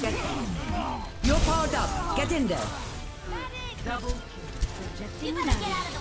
Get You're powered up. Get in there. Double kill. You